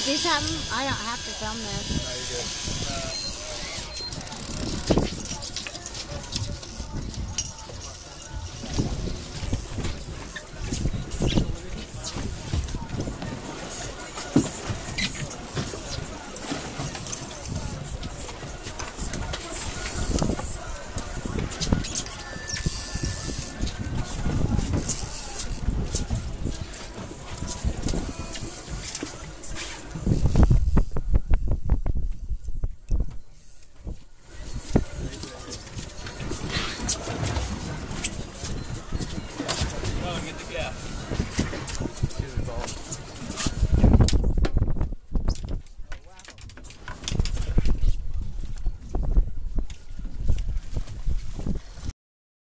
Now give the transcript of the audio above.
Do something? I don't have to film this. No, you're good. Uh,